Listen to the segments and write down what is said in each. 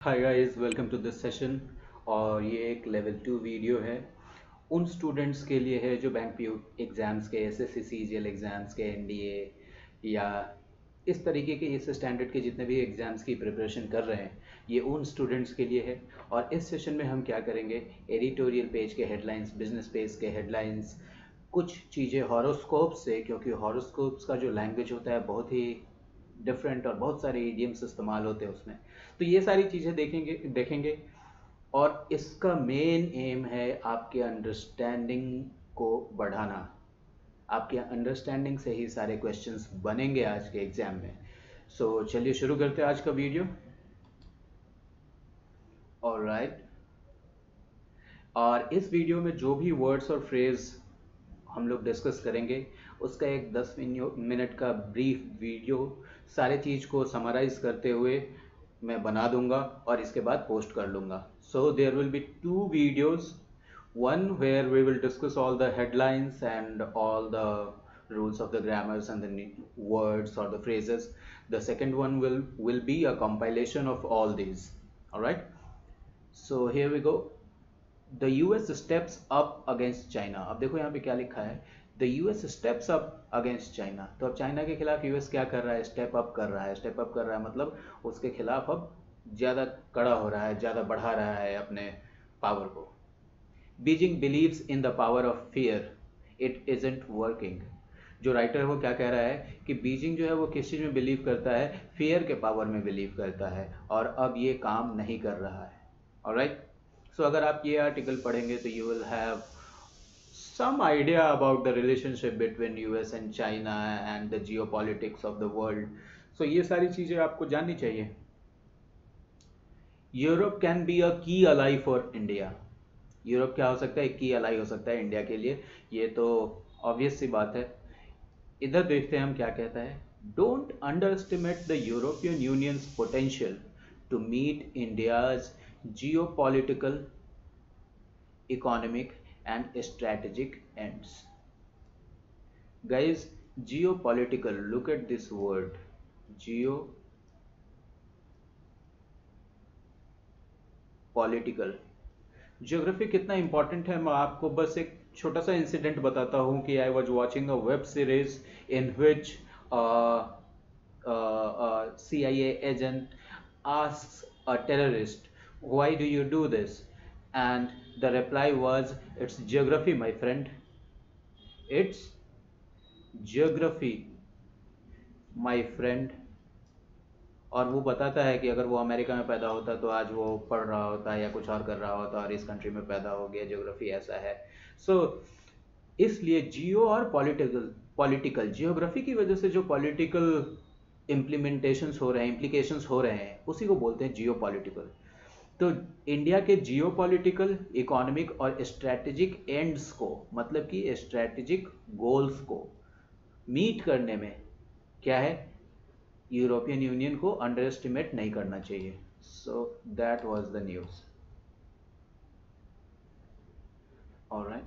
Hi guys welcome to this session और ये एक लेवल टू वीडियो है। उन स्टूडेंट्स के लिए है जो बैंक पी एग्ज़ाम्स के एस एस सी एग्ज़ाम्स के ए या इस तरीके के, इस स्टैंडर्ड के जितने भी एग्ज़ाम्स की प्रिपरेशन कर रहे हैं, ये उन स्टूडेंट्स के लिए है। और इस सेशन में हम क्या करेंगे? एडिटोरियल पेज के हेडलाइंस बिज़नेस पेज के हेडलाइंस कुछ चीज़ें हॉरोस्कोप से, क्योंकि हॉरोस्कोप्स का जो लैंग्वेज होता है, बहुत ही डिफरेंट और बहुत सारे ईडियम्स इस्तेमाल होते हैं उसमें। तो ये सारी चीज़ें देखेंगे देखेंगे और इसका मेन एम है आपके अंडरस्टैंडिंग को बढ़ाना। आपके अंडरस्टैंडिंग से ही सारे क्वेश्चंस बनेंगे आज के एग्ज़ाम में। सो so, चलिए शुरू करते हैं आज का वीडियो और राइट. और इस वीडियो में जो भी वर्ड्स और फ्रेज हम लोग डिस्कस करेंगे। उसका एक दस मिनट का ब्रीफ वीडियो सारे चीज़ को समराइज करते हुए मैं बना दूँगा और इसके बाद पोस्ट कर लूँगा। So there will be two videos one where we will discuss all the headlines and all the rules of the grammars and the words और the phrases the second one will be a compilation of all this right so here we go the us steps up against China अब देखो यहाँ पे क्या लिखा है? The US steps up against China तो अब चाइना के खिलाफ यूएस क्या कर रहा है? स्टेप अप कर रहा है. स्टेप अप कर रहा है मतलब उसके खिलाफ अब ज़्यादा कड़ा हो रहा है, ज़्यादा बढ़ा रहा है अपने पावर को। Beijing believes in the power of fear it isn't working जो राइटर है वो क्या कह रहा है? कि बीजिंग जो है वो किस चीज़ में बिलीव करता है? फियर के पावर में बिलीव करता है और अब ये काम नहीं कर रहा है। और राइट सो अगर आप ये आर्टिकल पढ़ेंगे तो you will have some idea about the relationship between US and China and the geopolitics of the world. So, ये सारी चीज़ें आपको जाननी चाहिए। Europe can be a key ally for India Europe क्या हो सकता है? की अलाई हो सकता है इंडिया के लिए। ये तो ऑब्वियस सी बात है। इधर देखते हैं हम क्या कहता है। Don't underestimate the European Union's potential to meet India's political economic and strategic ends. Guys, geopolitical, look at this word geo political geography कितना इंपॉर्टेंट है मैं आपको बस एक छोटा सा इंसिडेंट बताता हूँ कि I was watching a web series in which C I A agent ask a terrorist why do you do this? And the reply was it's geography my friend. It's geography my friend. और वो बताता है कि अगर वो America में पैदा होता तो आज वो पढ़ रहा होता या कुछ और कर रहा होता और इस कंट्री में पैदा हो गया ज्योग्राफी ऐसा है। सो so, इसलिए जियो और पॉलिटिकल पॉलिटिकल जियोग्राफी की वजह से जो पॉलिटिकल इम्प्लीमेंटेशंस हो रहे हैं इम्प्लीकेशंस हो रहे हैं उसी को बोलते हैं जियो पॉलिटिकल तो इंडिया के जियो पॉलिटिकल इकोनॉमिक और स्ट्रेटेजिक एंड्स को मतलब कि स्ट्रेटेजिक गोल्स को मीट करने में क्या है? यूरोपियन यूनियन को अंडर एस्टिमेट नहीं करना चाहिए। So that was the news और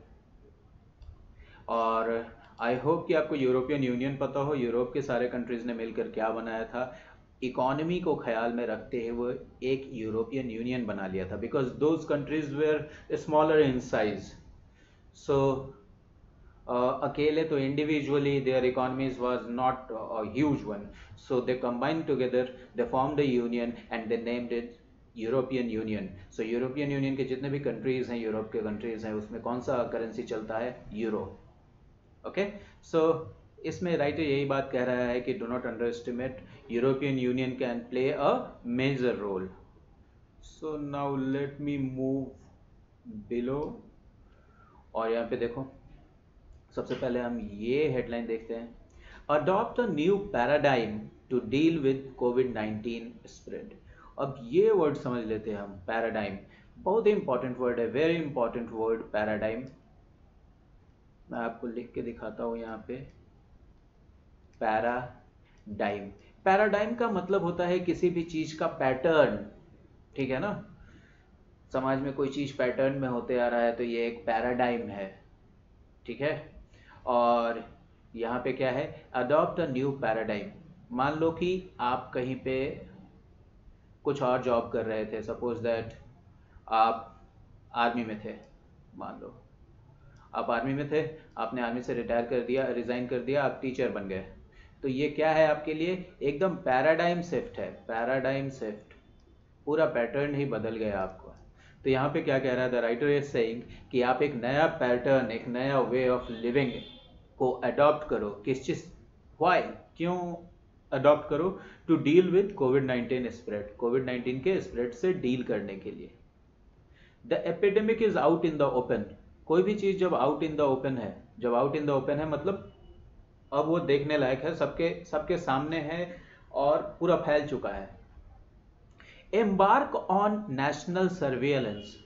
और आई होप कि आपको यूरोपियन यूनियन पता हो यूरोप के सारे कंट्रीज़ ने मिलकर क्या बनाया था। इकोनॉमी को ख्याल में रखते हुए एक यूरोपियन यूनियन बना लिया था because those countries were smaller in size so अकेले तो individually their economies was not huge one so they combine together they form the union and they named it European union so European union के जितने भी countries हैं Europe के countries हैं, उसमें कौन सा करेंसी चलता है? यूरो ओके सो इसमें राइटर यही बात कह रहा है कि do not under estimate European union can play a major role so now let me move below और यहाँ पे देखो सबसे पहले हम ये हेडलाइन देखते हैं. Adopt a new paradigm to deal with COVID 19 spread अब ये वर्ड समझ लेते हैं हम पैराडाइम बहुत ही इंपॉर्टेंट वर्ड है वेरी इंपॉर्टेंट वर्ड पैराडाइम मैं आपको लिख के दिखाता हूँ यहाँ पे. पैराडाइम पैराडाइम का मतलब होता है किसी भी चीज़ का पैटर्न, ठीक है ना? समाज में कोई चीज़ पैटर्न में होते आ रहा है तो ये एक पैराडाइम है, ठीक है? और यहाँ पे क्या है? अडॉप्ट अ न्यू पैराडाइम मान लो कि आप कहीं पे कुछ और जॉब कर रहे थे सपोज़ दैट आप आर्मी में थे, मान लो। आप आर्मी में थे, आपने आर्मी से रिटायर कर दिया रिज़ाइन कर दिया, आप टीचर बन गए। तो ये क्या है आपके लिए? एकदम पैराडाइम शिफ्ट है पैराडाइम शिफ्ट पूरा पैटर्न ही बदल गया आपको। तो यहाँ पे क्या कह रहा है? द राइटर इज़ सेइंग कि आप एक नया पैटर्न एक नया वे ऑफ़ लिविंग को अडॉप्ट करो। किस चीज़? वाई क्यों अडॉप्ट करो? To deal with COVID nineteen spread COVID nineteen के स्प्रेड से डील करने के लिए। The epidemic is out in the open कोई भी चीज़ जब आउट इन द ओपन है, जब आउट इन द ओपन है मतलब अब वो देखने लायक है, सबके सबके सामने है और पूरा फैल चुका है। एम्बार्क ऑन नेशनल सर्वियलेंस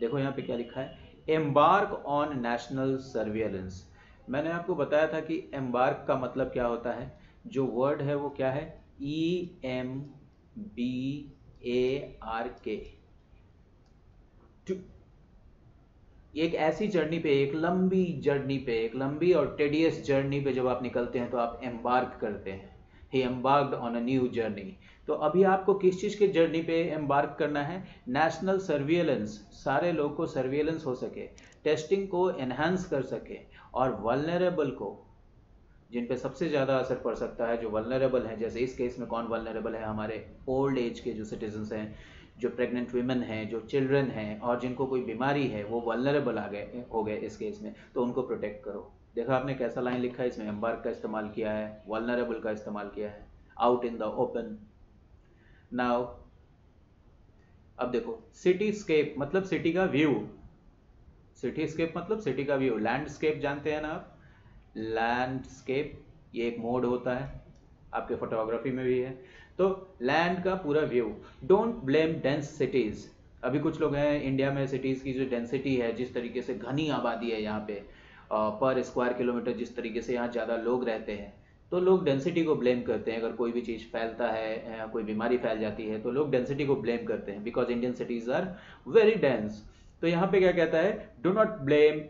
देखो यहाँ पे क्या लिखा है? एम्बार्क ऑन नेशनल सर्वेलेंस मैंने आपको बताया था कि एम्बार्क का मतलब क्या होता है? जो वर्ड है वो क्या है? E M B A R K एक ऐसी जर्नी पे, एक लंबी जर्नी पे, एक लंबी और टेडियस जर्नी पे जब आप निकलते हैं तो आप एम्बार्क करते हैं। He embarked on a new journey तो अभी आपको किस चीज़ के जर्नी पे एम्बार्क करना है? नेशनल सर्वियलेंस सारे लोग को सर्वियलेंस हो सके टेस्टिंग को एनहेंस कर सके और वलनरेबल को, जिन पे सबसे ज़्यादा असर पड़ सकता है, जो वलनरेबल हैं, जैसे इस केस में कौन वलनरेबल है? हमारे ओल्ड एज के जो सिटीजन्स हैं जो प्रेग्नेंट वीमेन हैं, जो चिल्ड्रन हैं और जिनको कोई बीमारी है, वो वलनरेबल आ गए, हो गए इस केस में तो उनको प्रोटेक्ट करो। देखा आपने कैसा लाइन लिखा है इसमें एम्बार्क का इस्तेमाल किया है वलनरेबल का इस्तेमाल किया है। Out in the open now अब देखो सिटी स्केप मतलब सिटी का व्यू सिटी स्केप मतलब सिटी का व्यू लैंडस्केप जानते हैं ना आप? लैंडस्केप ये एक मोड होता है। आपके फोटोग्राफी में भी है। तो लैंड का पूरा view don't blame dense cities अभी कुछ लोग हैं इंडिया में सिटीज़ की जो डेंसिटी है, जिस तरीके से घनी आबादी है यहाँ पे पर स्क्वायर किलोमीटर जिस तरीके से यहाँ ज़्यादा लोग रहते हैं तो लोग डेंसिटी को ब्लेम करते हैं। अगर कोई भी चीज़ फैलता है कोई बीमारी फैल जाती है तो लोग डेंसिटी को ब्लेम करते हैं because Indian cities are very dense तो यहाँ पे क्या कहता है? Do not blame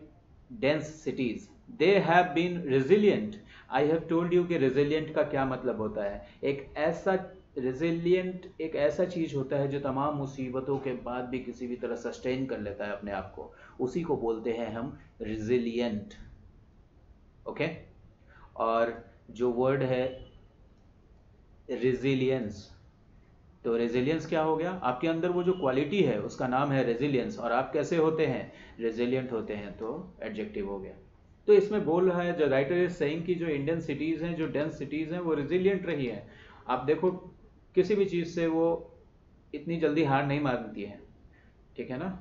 dense cities they have been resilient I have told you कि रेजिलियंट का क्या मतलब होता है? एक ऐसा रेजिलियंट एक ऐसा चीज़ होता है जो तमाम मुसीबतों के बाद भी किसी भी तरह सस्टेन कर लेता है अपने आप को। उसी को बोलते हैं हम रेजिलियंट ओके और जो वर्ड है रेजिलियंस तो रेजिलियंस क्या हो गया? आपके अंदर वो जो क्वालिटी है, उसका नाम है रेजिलियंस और आप कैसे होते हैं? रेजिलियंट होते हैं तो एडजेक्टिव हो गया। तो इसमें बोल रहा है, जो राइटर इज़ सेइंग कि जो इंडियन सिटीज़ हैं, जो डेंस सिटीज़ हैं, वो रेजिलियंट रही हैं। आप देखो किसी भी चीज़ से वो इतनी जल्दी हार नहीं मानती है। ठीक है ना?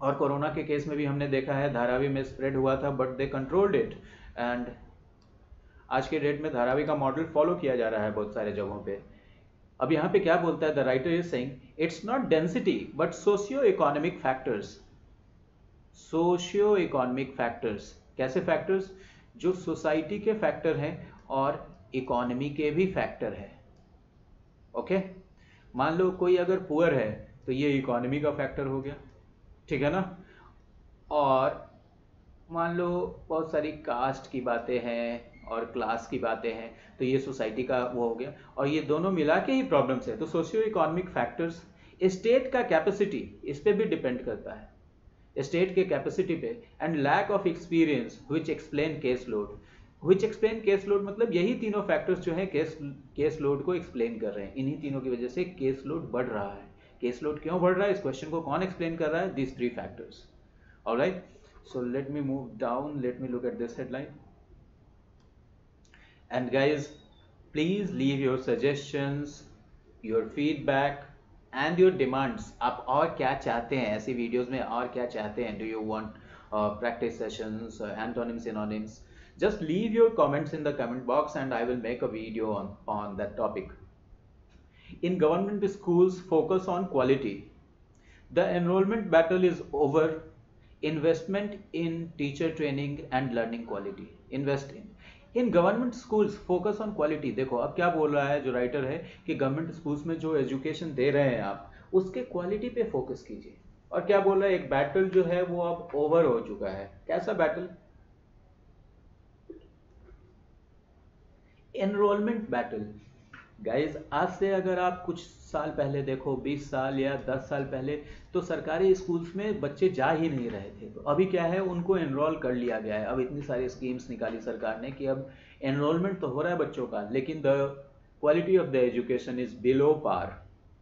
और कोरोना के केस में भी हमने देखा है, धारावी में स्प्रेड हुआ था but they controlled it and आज के डेट में धारावी का मॉडल फॉलो किया जा रहा है बहुत सारे जगहों पे। अब यहाँ पे क्या बोलता है the writer is saying it's not density but socio economic factors socio economic factors कैसे फैक्टर्स जो सोसाइटी के फैक्टर हैं और इकोनॉमी के भी फैक्टर हैं। ओके? मान लो कोई अगर पुअर है तो ये इकोनॉमी का फैक्टर हो गया, ठीक है ना? और मान लो बहुत सारी कास्ट की बातें हैं और क्लास की बातें हैं तो ये सोसाइटी का वो हो गया। और ये दोनों मिला के ही प्रॉब्लम्स है। तो सोशियो इकोनॉमिक फैक्टर्स स्टेट का कैपेसिटी इस पर भी डिपेंड करता है। स्टेट के कैपेसिटी पे and lack of experience which explain case load which explain case load मतलब यही तीनों फैक्टर्स जो है केस केस लोड को एक्सप्लेन कर रहे हैं। इन्हीं तीनों की वजह से केस लोड बढ़ रहा है। केस लोड क्यों बढ़ रहा है? इस क्वेश्चन को कौन एक्सप्लेन कर रहा है? This three factors alright so, let me move down. Let me look at this headline. And guys, please leave your suggestions, your feedback and your demands आप और क्या चाहते हैं? ऐसी वीडियोस में और क्या चाहते हैं? Do you want practice sessions antonyms synonyms just leave your comments in the comment box and I will make a video on, on that topic. In government schools, focus on quality. The enrollment battle is over. Investment in teacher training and learning quality. Invest in. In government schools focus on quality देखो अब क्या बोल रहा है जो writer है कि government schools में जो एजुकेशन दे रहे हैं आप उसके क्वालिटी पे फोकस कीजिए और क्या बोल रहा है एक बैटल जो है वो अब ओवर हो चुका है कैसा बैटल एनरोलमेंट बैटल गाइज़ आज से अगर आप कुछ साल पहले देखो 20 साल या 10 साल पहले तो सरकारी स्कूल्स में बच्चे जा ही नहीं रहे थे। तो अभी क्या है, उनको एनरोल कर लिया गया है। अब इतनी सारी स्कीम्स निकाली सरकार ने कि अब एनरोलमेंट तो हो रहा है बच्चों का, लेकिन the quality of the education is below par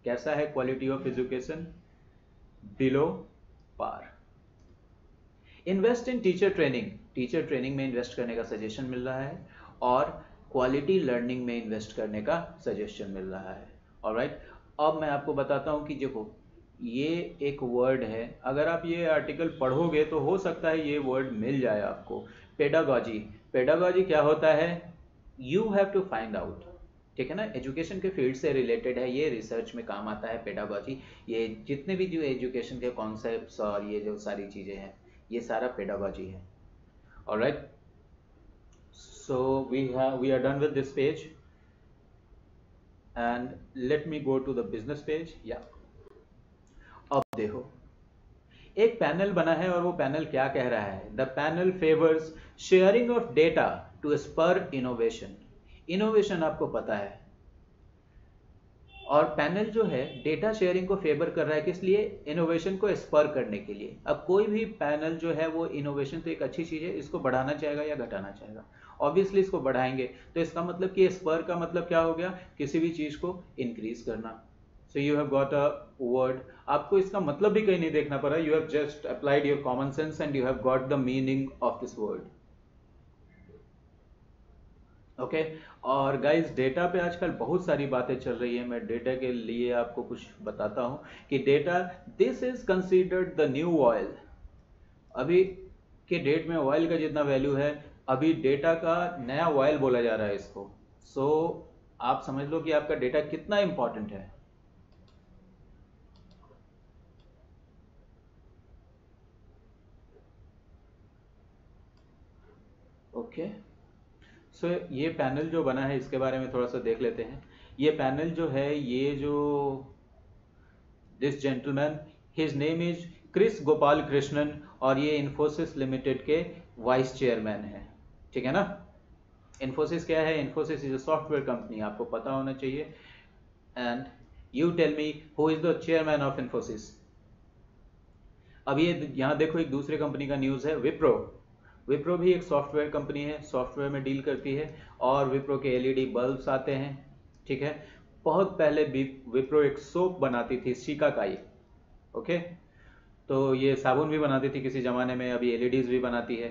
कैसा है quality of education below par invest in teacher training teacher training में इन्वेस्ट करने का सजेशन मिल रहा है। और क्वालिटी लर्निंग में इन्वेस्ट करने का सजेशन मिल रहा है। और राइट अब मैं आपको बताता हूँ कि देखो, ये एक वर्ड है। अगर आप ये आर्टिकल पढ़ोगे तो हो सकता है ये वर्ड मिल जाए आपको। पेडागॉजी पेडागॉजी क्या होता है? You have to find out ठीक है ना? एजुकेशन के फ़ील्ड से रिलेटेड है। ये रिसर्च में काम आता है पेडागॉजी ये जितने भी जो एजुकेशन के कॉन्सेप्ट और ये जो सारी चीज़ें हैं, ये सारा पेडागॉजी है। All right so, we have we are done with this page. And let me go to the business page. Yeah. अब देखो। एक पैनल बना है और वो पैनल क्या कह रहा है? The panel favours sharing of data to spur innovation innovation आपको पता है। और पैनल जो है डेटा शेयरिंग को फेवर कर रहा है किस लिए? इनोवेशन को स्पर करने के लिए। अब कोई भी पैनल जो है, वो इनोवेशन तो एक अच्छी चीज़ है, इसको बढ़ाना चाहेगा या घटाना चाहेगा। ऑब्वियसली इसको बढ़ाएँगे। तो इसका मतलब कि स्पर का मतलब क्या हो गया? किसी भी चीज़ को इंक्रीज करना। So you have got a word आपको इसका मतलब भी कहीं नहीं देखना पड़ा। You have just applied your common sense and you have got the meaning of this word okay okay? और गाइस डेटा पे आजकल बहुत सारी बातें चल रही है। मैं डेटा के लिए आपको कुछ बताता हूँ कि data this is considered the new oil अभी के डेट में ऑयल का जितना वैल्यू है अभी डेटा का नया ऑयल बोला जा रहा है इसको। सो so, आप समझ लो कि आपका डेटा कितना इंपॉर्टेंट है। Okay okay? सो so, ये पैनल जो बना है इसके बारे में थोड़ा सा देख लेते हैं। ये पैनल जो है ये जो this gentleman his name is Kris Gopal Krishnan और ये इन्फोसिस लिमिटेड के वाइस चेयरमैन है। ठीक है ना? इन्फोसिस क्या है? Infosys is a software company आपको पता होना चाहिए। And you tell me who is the chairman of Infosys अब ये यहाँ देखो, एक दूसरे कंपनी का न्यूज़ है विप्रो विप्रो भी एक सॉफ्टवेयर कंपनी है सॉफ्टवेयर में डील करती है, और विप्रो के एलईडी बल्ब्स आते हैं, ठीक है? बहुत पहले विप्रो एक सोप बनाती थी शिकाकाई ओके तो ये साबुन भी बनाती थी किसी ज़माने में, अभी एलईडीज भी बनाती है।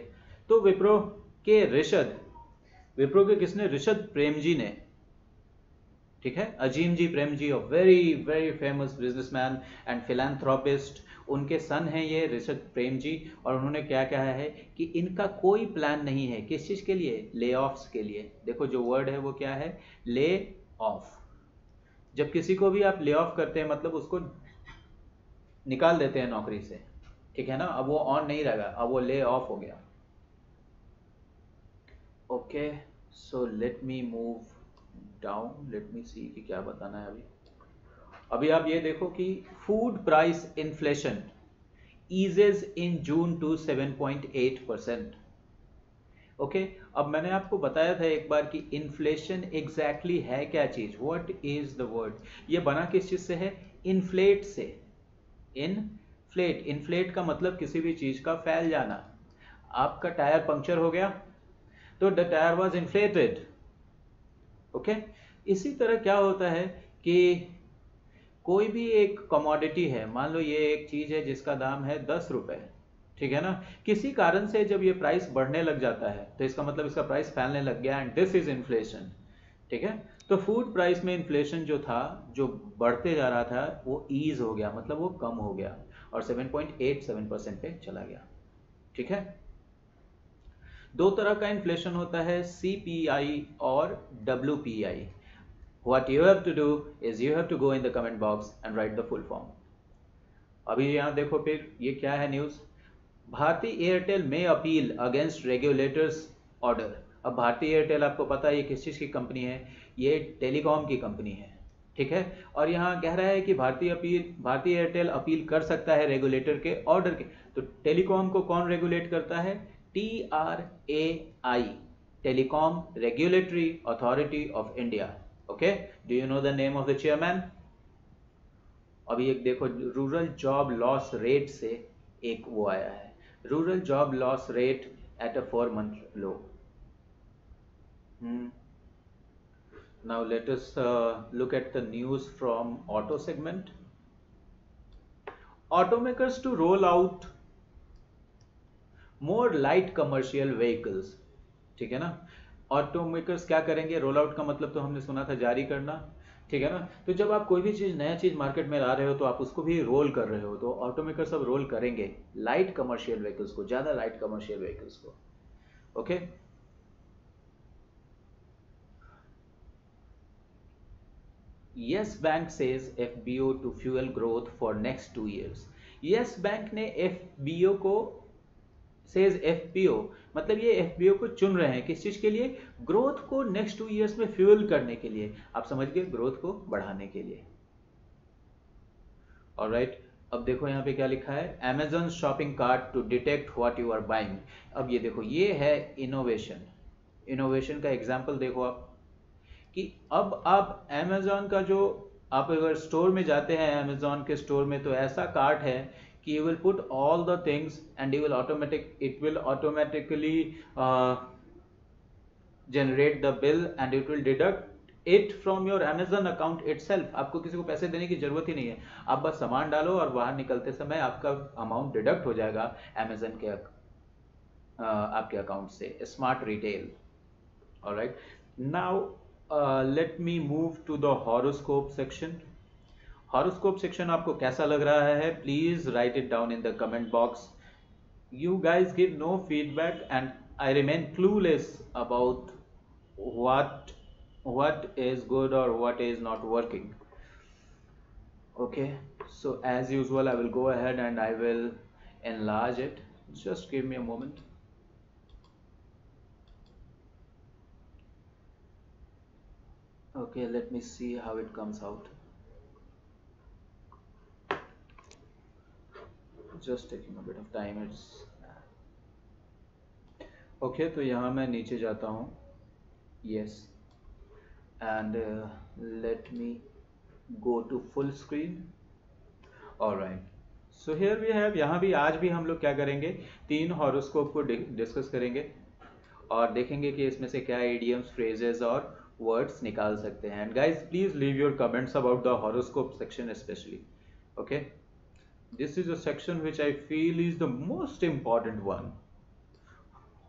तो विप्रो के ऋषद विप्रो के किसने? ऋषद प्रेम जी ने। ठीक है? अजीम जी प्रेम जी और very very famous businessman and philanthropist उनके सन हैं ये ऋषभ प्रेम जी और उन्होंने क्या कहा है कि इनका कोई प्लान नहीं है। किस चीज़ के लिए? ले ऑफ्स के लिए। देखो जो वर्ड है वो क्या है? ले ऑफ़ जब किसी को भी आप ले ऑफ़ करते हैं मतलब उसको निकाल देते हैं नौकरी से। ठीक है ना? अब वो ऑन नहीं रहेगा। अब वो ले ऑफ़ हो गया। Okay so let me move down let me see कि क्या बताना है अभी। अभी आप ये देखो कि food price inflation eases in June to 7.8 percent okay अब मैंने आपको बताया था एक बार कि इन्फ्लेशन एग्जैक्टली exactly है क्या चीज़? व्हाट इज़ द वर्ड ये बना किस चीज़ से है? इन्फ्लेट से। इनफ्लेट इन्फ्लेट का मतलब किसी भी चीज़ का फैल जाना। आपका टायर पंक्चर हो गया। तो the tyre was inflated okay इसी तरह क्या होता है कि कोई भी एक कमोडिटी है, मान लो ये एक चीज़ है जिसका दाम है दस रुपए, ठीक है ना? किसी कारण से जब ये प्राइस बढ़ने लग जाता है तो इसका मतलब इसका प्राइस फैलने लग गया एंड दिस इज़ इन्फ्लेशन ठीक है? तो फ़ूड प्राइस में इन्फ्लेशन जो था, जो बढ़ते जा रहा था, वो ईज हो गया मतलब वो कम हो गया और 7.87 परसेंट पे चला गया, ठीक है? दो तरह का इन्फ्लेशन होता है सीपीआई और W what you have to do is you have to go in the comment box and write the full form. अभी यहाँ देखो फिर, ये क्या है न्यूज़ भारती एयरटेल में अपील अगेंस्ट रेगुलेटर्स ऑर्डर अब भारती एयरटेल आपको पता है ये किस चीज़ की कंपनी है? ये टेलीकॉम की कंपनी है, ठीक है? और यहाँ कह रहा है कि भारतीय अपील भारतीय एयरटेल अपील कर सकता है रेगुलेटर के ऑर्डर के. तो टेलीकॉम को कौन रेगुलेट करता है? T R A I telecom regulatory authority of India okay do you know the name of the chairman अभी एक देखो रूरल जॉब लॉस रेट से एक वो आया है। Rural job loss rate at a four month low let us uh, look at the news from auto segment. Automakers to roll out more light commercial vehicles. ठीक है ना? Automakers क्या करेंगे? रोल आउट का मतलब तो हमने सुना था जारी करना। ठीक है ना? तो जब आप कोई भी चीज़, नया चीज़ मार्केट में ला रहे हो तो आप उसको भी रोल कर रहे हो। तो ऑटोमेकर सब रोल करेंगे लाइट कमर्शियल व्हीकल्स को, ज़्यादा लाइट कमर्शियल व्हीकल्स को। Okay yes bank says FBO to fuel growth for next two years yes bank ने एफबीओ को सेज एफपीओ मतलब ये एफपीओ को चुन रहे हैं किस चीज़ के लिए? ग्रोथ को नेक्स्ट टू इयर्स में फ्यूल करने के लिए। आप समझ गए? ग्रोथ को बढ़ाने के लिए। और राइट अब देखो यहाँ पे क्या लिखा है? Amazon shopping cart to detect what you are buying अब ये देखो, ये है इनोवेशन इनोवेशन का एग्ज़ाम्पल देखो आप। कि अब आप Amazon का जो, आप अगर स्टोर में जाते हैं Amazon के स्टोर में तो ऐसा कार्ट है you will put all the things and you will automatic it will automatically uh, generate the bill and it will deduct it from your Amazon account it आपको किसी को पैसे देने की ज़रूरत ही नहीं है। आप बस सामान डालो और बाहर निकलते समय आपका अमाउंट डिडक्ट हो जाएगा अमेजन के आपके अकाउंट से। Smart retail right now let me move to the horoscope section horoscope section आपको कैसा लग रहा है? Please write it down in the comment box you guys give no feedback and I remain clueless about what what is good और what is not working okay so as usual I will go ahead and I will enlarge it just give me moment okay Okay, let me see how it comes. Taking a bit of time it's okay तो यहाँ मैं नीचे जाता हूँ। And uh, let me go to full screen. Alright so here we have यहाँ भी आज भी हम लोग क्या करेंगे? तीन हॉरोस्कोप को डिस्कस करेंगे। और देखेंगे कि इसमें से क्या एडियम्स फ्रेजेस और वर्ड्स निकाल सकते हैं। And guys please leave your comments about the horoscope section specially okay this is a section which I feel is the most important one.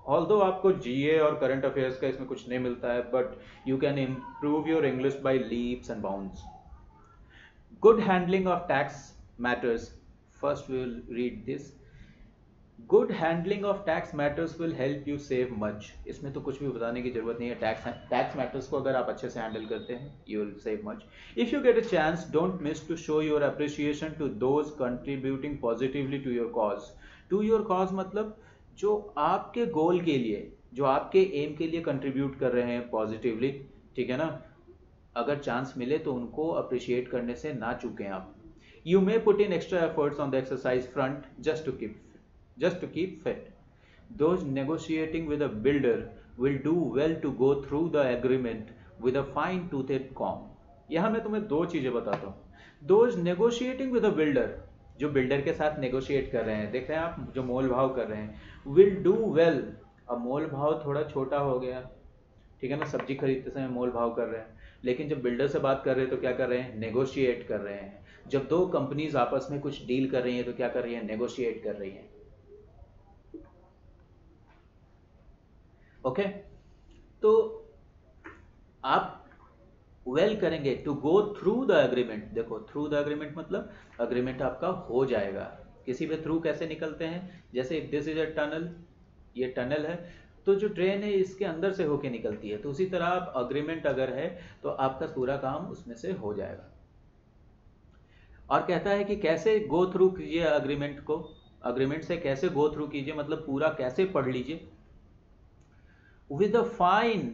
Although आपको GA और current affairs का इसमें कुछ नहीं मिलता है but you can improve your English by leaps and bounds. Good handling of tax matters. First we will read this. Good handling of tax matters will help you save much इसमें तो कुछ भी बताने की ज़रूरत नहीं है। टैक्स टैक्स मैटर्स को अगर आप अच्छे से हैंडल करते हैं you will save much if you get a chance don't miss to show your appreciation to those contributing positively to your cause to your cause मतलब जो आपके गोल के लिए, जो आपके एम के लिए कंट्रीब्यूट कर रहे हैं पॉजिटिवली ठीक है ना? अगर चांस मिले तो उनको अप्रिशिएट करने से ना चुकें आप. You may put in extra efforts on the exercise front just to keep just to keep fit. Those negotiating with a builder will do well to go through the agreement with a fine toothed comb. यहाँ मैं तुम्हें दो चीज़ें बताता हूँ। Those negotiating with a builder जो builder के साथ नेगोशिएट कर रहे हैं, देख रहे हैं आप जो मोल भाव कर रहे हैं विल डू वेल अब मोल भाव थोड़ा छोटा हो गया। ठीक है ना? सब्ज़ी खरीदते समय मोल भाव कर रहे हैं। लेकिन जब बिल्डर से बात कर रहे हैं तो क्या कर रहे हैं? नेगोशिएट कर रहे हैं। जब दो कंपनीज़ आपस में कुछ डील कर रही हैं तो क्या कर रही है? नेगोशिएट कर रही हैं। ओके तो आप वेल करेंगे to go through the agreement देखो थ्रू द अग्रीमेंट मतलब अग्रीमेंट आपका हो जाएगा। किसी भी थ्रू कैसे निकलते हैं? जैसे दिस इज़ अ टनल ये टनल है तो जो ट्रेन है, इसके अंदर से होके निकलती है। तो उसी तरह आप अग्रीमेंट अगर है तो आपका पूरा काम उसमें से हो जाएगा। और कहता है कि कैसे गो थ्रू कीजिए अग्रीमेंट को? अग्रीमेंट से कैसे गो थ्रू कीजिए? मतलब पूरा कैसे पढ़ लीजिए? With a fine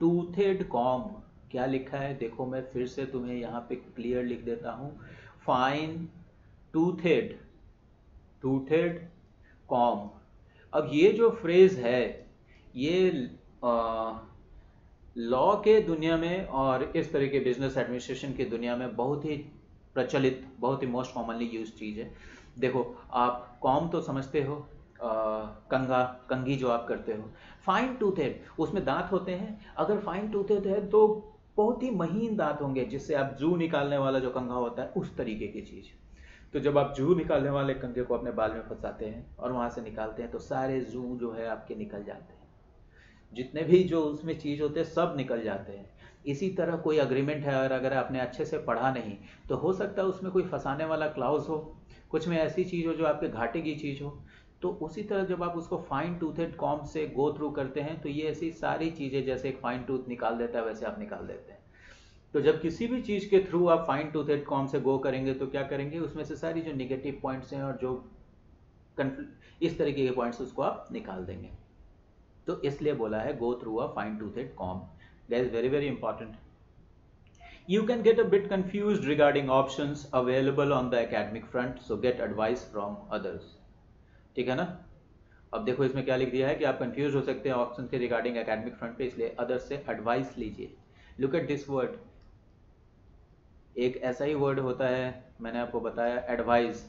toothed comb क्या लिखा है? देखो मैं फिर से तुम्हें यहाँ पे क्लियर लिख देता हूँ। फाइन टूथेड टूथेड कॉम अब ये जो फ्रेज है ये लॉ के दुनिया में और इस तरह के बिज़नेस एडमिनिस्ट्रेशन की दुनिया में बहुत ही प्रचलित बहुत ही मोस्ट कॉमनली यूज़ चीज़ है। देखो आप कॉम तो समझते हो आ, कंगा कंगी जो आप करते हो फाइन टूथेड उसमें दांत होते हैं। अगर फाइन टूथेड है तो बहुत ही महीन दांत होंगे, जिससे आप जू निकालने वाला जो कंगा होता है, उस तरीके की चीज़। तो जब आप जू निकालने वाले कंगे को अपने बाल में फंसाते हैं और वहाँ से निकालते हैं तो सारे जू जो है आपके निकल जाते हैं। जितने भी जो उसमें चीज़ होते हैं, सब निकल जाते हैं। इसी तरह कोई अग्रीमेंट है, और अगर आपने अच्छे से पढ़ा नहीं तो हो सकता है उसमें कोई फंसाने वाला क्लाउज हो। कुछ में ऐसी चीज़ हो जो आपके घाटे की चीज़ हो। तो उसी तरह जब आप उसको फाइन टूथेड कॉम से गो थ्रू करते हैं तो ये ऐसी सारी चीज़ें जैसे एक फाइन टूथ निकाल देता है, वैसे आप निकाल देते हैं। तो जब किसी भी चीज़ के थ्रू आप फाइन टूथेड कॉम से गो करेंगे तो क्या करेंगे? उसमें से सारी जो निगेटिव पॉइंट्स हैं और जो इस तरीके के पॉइंट्स उसको आप निकाल देंगे। तो इसलिए बोला है go through a fine toothed comb that is very very important you can get a bit confused regarding options available on the academic front, so get advice from others ठीक है ना? अब देखो इसमें क्या लिख दिया है कि आप कंफ्यूज हो सकते हैं ऑप्शन के रिगार्डिंग एकेडमिक फ्रंट पे, इसलिए अदर्स से एडवाइस लीजिए। लुक एट दिस वर्ड एक ऐसा ही वर्ड होता है, मैंने आपको बताया एडवाइस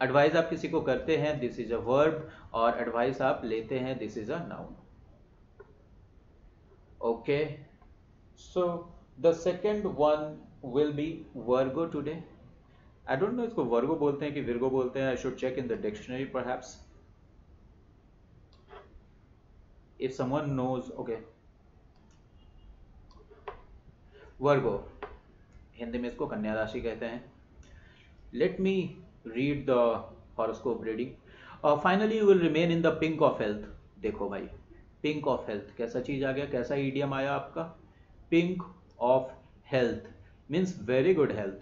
एडवाइस आप किसी को करते हैं दिस इज़ अ वर्ब और एडवाइस आप लेते हैं this is a noun okay so the second one will be Virgo today I don't know इसको वर्गो बोलते हैं कि विर्गो बोलते हैं. I should check in the dictionary पर if someone knows okay Virgo Hindi में इसको कन्या राशि कहते हैं. Let me read the horoscope reading finally you will remain in the pink of health देखो भाई पिंक ऑफ़ हेल्थ कैसा चीज़ आ गया? कैसा ईडियम आया आपका? Pink of health means very good health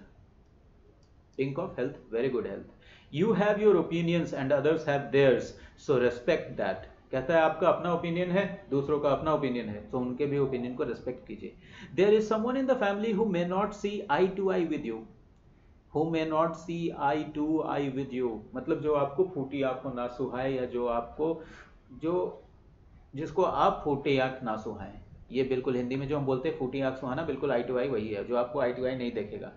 pink of health very good health you have your opinions and others have theirs so respect that कहता है, आपका अपना ओपिनियन है, दूसरों का अपना ओपिनियन है तो उनके भी ओपिनियन को रिस्पेक्ट कीजिए। There is someone in the family who may not see eye to eye with you who may not see eye to eye with you मतलब जो आपको फूटी आँख को ना सुहाए या जो आपको, जो, जिसको आप फूटे आँख ना सुहाए। ये बिल्कुल हिंदी में जो हम बोलते हैं, फूटी आँख सुहाना, बिल्कुल आई टू आई वही है। जो आपको आई टू आई नहीं देखेगा।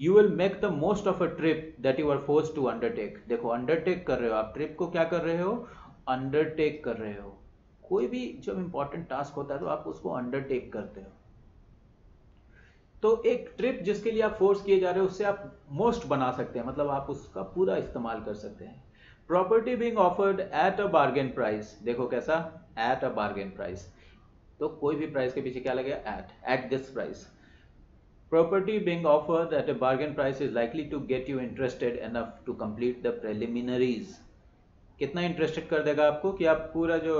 You will make the most of a trip that you are force to undertake देखो अंडरटेक कर रहे हो आप। ट्रिप को क्या कर रहे हो? अंडरटेक कर रहे हो। कोई भी जब इंपॉर्टेंट टास्क होता है तो आप उसको अंडरटेक करते हो। तो एक ट्रिप जिसके लिए आप फोर्स किए जा रहे हो, उससे आप मोस्ट बना सकते हैं। मतलब आप उसका पूरा इस्तेमाल कर सकते हैं। Property being offered at a bargain price देखो कैसा? एट अ बार्गेन प्राइस तो कोई भी प्राइस के पीछे क्या लगेगा at at this price property being offered at a bargain price is likely to get you interested enough to complete the preliminaries कितना इंटरेस्टेड कर देगा आपको कि आप पूरा जो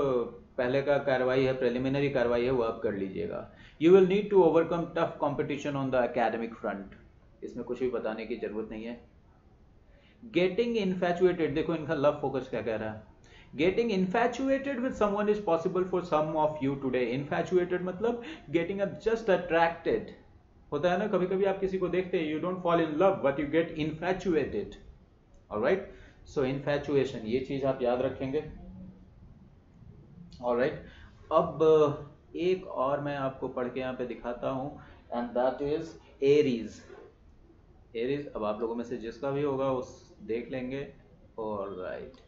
पहले का कार्रवाई है प्रिलिमिनरी कार्रवाई है, वो आप कर लीजिएगा। You will need to overcome tough competition on the academic front इसमें कुछ भी बताने की ज़रूरत नहीं है। गेटिंग इन्फेचुएटेड देखो इनका लव फोकस क्या कह रहा है। Getting infatuated with someone is possible for some of you today infatuated मतलब गेटिंग अ जस्ट अट्रैक्टेड होता है ना कभी कभी आप किसी को देखते हैं you don't fall in love but you get infatuated alright so infatuation ये चीज़ आप याद रखेंगे. और राइट अब, एक और मैं आपको पढ़ के यहाँ पे दिखाता हूँ and that is Aries Aries अब आप लोगों में से जिसका भी होगा, उस देख लेंगे. और राइट right.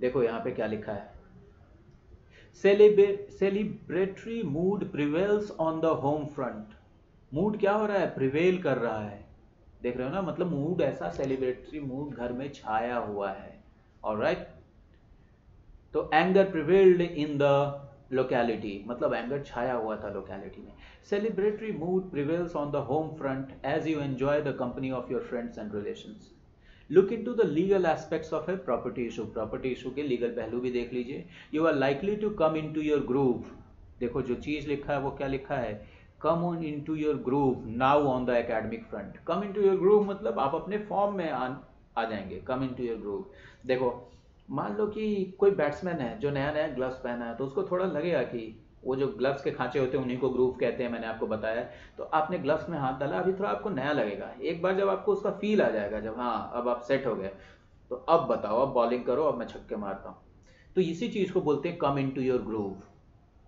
देखो यहाँ पे क्या लिखा है. Celebratory mood prevails on the home front mood क्या हो रहा है? प्रिवेल कर रहा है। देख रहे हो ना? मतलब मूड ऐसा सेलिब्रेटरी मूड घर में छाया हुआ है। और राइट तो anger prevailed in the locality मतलब एंगर छाया हुआ था लोकेलिटी में। Celebratory mood prevails on the home front as you enjoy the company of your friends and relations look into the legal aspects of a property issue property issue के legal पहलू भी देख लीजिए। You are likely to come into your groove देखो जो चीज़ लिखा है वो क्या लिखा है? Come on into your groove now on the academic front come into your groove मतलब आप अपने फॉर्म में आ, आ जाएँगे. Come in to your groove देखो मान लो कि कोई बैट्समैन है जो नया नया ग्लव्स पहना है तो उसको थोड़ा लगेगा कि वो जो ग्लव्स के खांचे होते हैं, उन्हीं को ग्रूव कहते हैं, मैंने आपको बताया। तो आपने ग्लव्स में हाथ डाला, अभी थोड़ा आपको नया लगेगा। एक बार जब आपको उसका फील आ जाएगा, जब हाँ अब आप सेट हो गए तो अब बताओ, अब बॉलिंग करो, अब मैं छक्के मारता हूँ। तो इसी चीज़ को बोलते हैं come in to your groove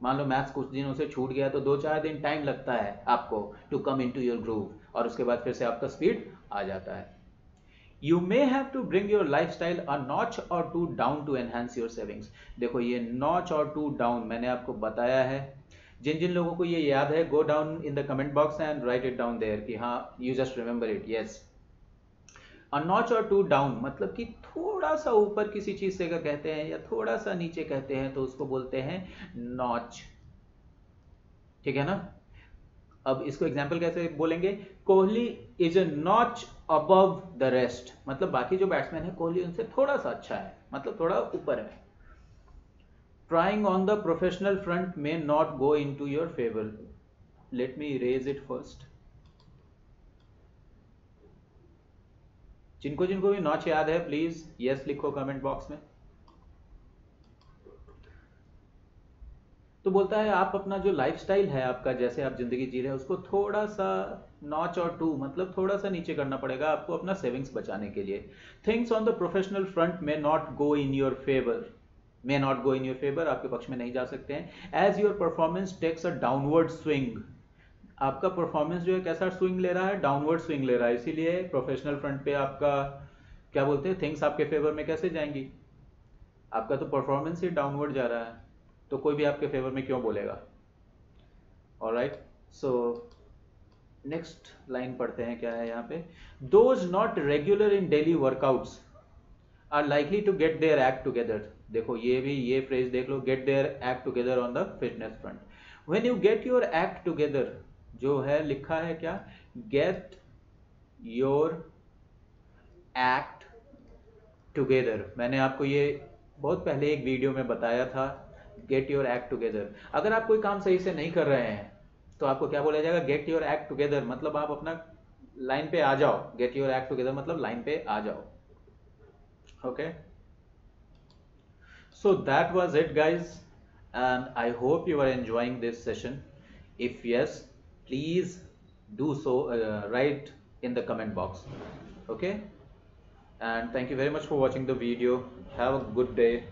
मान लो मैथ्स कुछ दिनों से छूट गया तो दो चार दिन टाइम लगता है आपको to come into your groove और उसके बाद फिर से आपका स्पीड आ जाता है। You may have to bring your lifestyle a notch or two down to enhance your savings देखो, ये नॉच और टू डाउन मैंने आपको बताया है। जिन जिन लोगों को ये याद है go down in the comment box and write it down there कि हाँ you just remember it yes a notch or two down मतलब कि थोड़ा सा ऊपर किसी चीज़ से अगर कहते हैं या थोड़ा सा नीचे कहते हैं तो उसको बोलते हैं नॉच ठीक है ना? अब इसको एग्ज़ाम्पल कैसे बोलेंगे? Kohli is a notch above the rest मतलब बाकी जो बैट्समैन है, कोहली उनसे थोड़ा सा अच्छा है मतलब थोड़ा ऊपर है। Trying on the professional front may not go into your favour let me raise it first जिनको जिनको भी नॉच याद है प्लीज़ यस लिखो कमेंट बॉक्स में। तो बोलता है, आप अपना जो लाइफस्टाइल है आपका, जैसे आप ज़िंदगी जी रहे हैं, उसको थोड़ा सा नॉच और टू मतलब थोड़ा सा नीचे करना पड़ेगा आपको अपना सेविंग्स बचाने के लिए। Things on the professional front may not go in your favour may not go in your favour आपके पक्ष में नहीं जा सकते हैं। As your performance takes a downward swing आपका परफॉर्मेंस जो है कैसा स्विंग ले रहा है? डाउनवर्ड स्विंग ले रहा है। इसीलिए प्रोफेशनल फ्रंट पे आपका, क्या बोलते हैं? थिंग्स आपके फेवर में कैसे जाएँगी? आपका तो परफॉर्मेंस ही डाउनवर्ड जा रहा है। तो कोई भी आपके फेवर में क्यों बोलेगा? और राइट सो नेक्स्ट लाइन पढ़ते हैं, क्या है यहाँ पे? Those not regular in daily workouts are likely to get their act together देखो, ये भी, ये फ्रेज देख लो get their act together on the fitness front when you get your act together जो है, लिखा है क्या? गेट योर एक्ट टुगेदर मैंने आपको ये बहुत पहले एक वीडियो में बताया था गेट योर एक्ट टुगेदर अगर आप कोई काम सही से नहीं कर रहे हैं तो आपको क्या बोला जाएगा? गेट योर एक्ट टुगेदर मतलब आप अपना लाइन पे आ जाओ. गेट योर एक्ट टुगेदर मतलब लाइन पे आ जाओ. Okay so that was it guys and I hope you are enjoying this session if yes do so uh, write in the comment box. Okay? And thank you very much for watching the video. Have a good day.